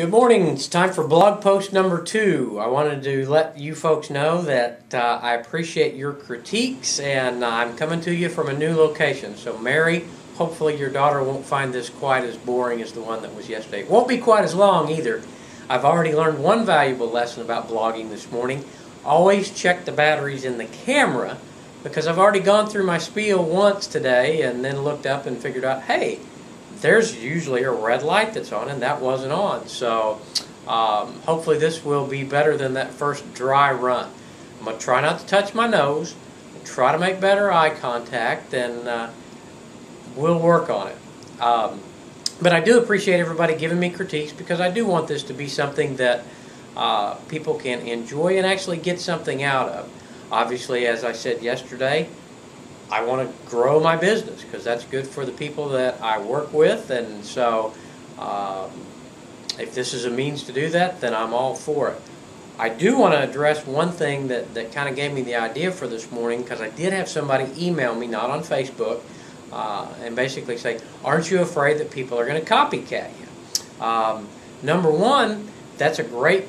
Good morning. It's time for blog post number two. I wanted to let you folks know that uh, I appreciate your critiques and I'm coming to you from a new location. So, Mary, hopefully your daughter won't find this quite as boring as the one that was yesterday. Won't be quite as long either. I've already learned one valuable lesson about blogging this morning. Always check the batteries in the camera because I've already gone through my spiel once today and then looked up and figured out, hey, there's usually a red light that's on and that wasn't on. So um, hopefully this will be better than that first dry run. I'm going to try not to touch my nose, try to make better eye contact, and uh, we'll work on it. Um, but I do appreciate everybody giving me critiques because I do want this to be something that uh, people can enjoy and actually get something out of. Obviously, as I said yesterday, I want to grow my business because that's good for the people that I work with. And so, um, if this is a means to do that, then I'm all for it. I do want to address one thing that, that kind of gave me the idea for this morning because I did have somebody email me, not on Facebook, uh, and basically say, Aren't you afraid that people are going to copycat you? Um, number one, that's a great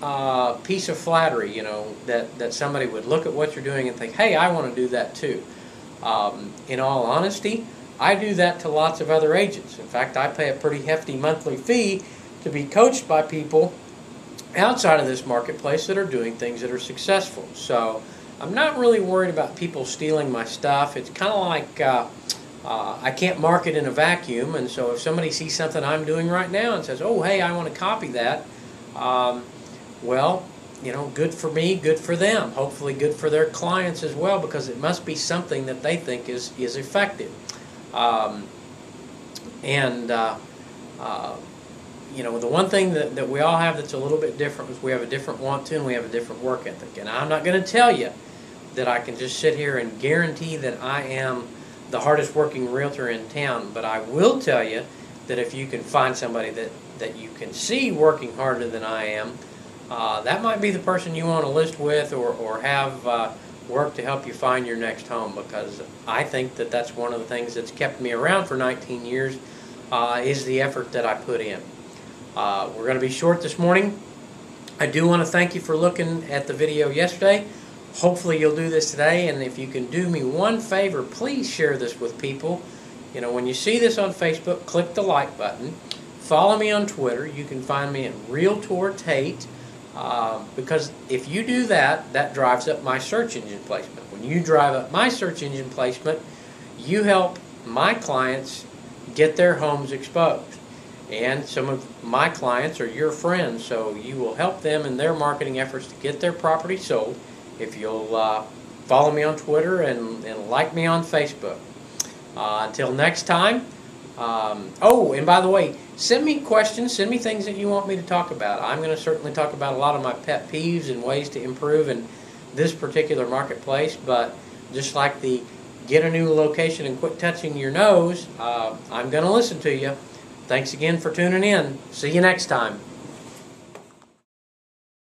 uh, piece of flattery, you know, that, that somebody would look at what you're doing and think, Hey, I want to do that too. Um, in all honesty, I do that to lots of other agents. In fact, I pay a pretty hefty monthly fee to be coached by people outside of this marketplace that are doing things that are successful. So I'm not really worried about people stealing my stuff. It's kind of like uh, uh, I can't market in a vacuum, and so if somebody sees something I'm doing right now and says, "Oh, hey, I want to copy that," um, well, you know, good for me, good for them. Hopefully, good for their clients as well, because it must be something that they think is is effective. Um, and uh, uh, you know, the one thing that, that we all have that's a little bit different is we have a different want to and we have a different work ethic. And I'm not going to tell you that I can just sit here and guarantee that I am the hardest working realtor in town, but I will tell you that if you can find somebody that, that you can see working harder than I am, uh, that might be the person you want to list with or, or have uh, work to help you find your next home because I think that that's one of the things that's kept me around for 19 years uh, is the effort that I put in. Uh, we're going to be short this morning. I do want to thank you for looking at the video yesterday. Hopefully you'll do this today and if you can do me one favor, please share this with people. You know, when you see this on Facebook, click the like button. Follow me on Twitter. You can find me at Realtor Tate. Um, because if you do that, that drives up my search engine placement. When you drive up my search engine placement, you help my clients get their homes exposed. And some of my clients are your friends, so you will help them in their marketing efforts to get their property sold if you'll uh, follow me on Twitter and, and like me on Facebook. Uh, until next time, um, oh, and by the way, send me questions, send me things that you want me to talk about. I'm going to certainly talk about a lot of my pet peeves and ways to improve in this particular marketplace, but just like the get a new location and quit touching your nose, uh, I'm going to listen to you. Thanks again for tuning in. See you next time.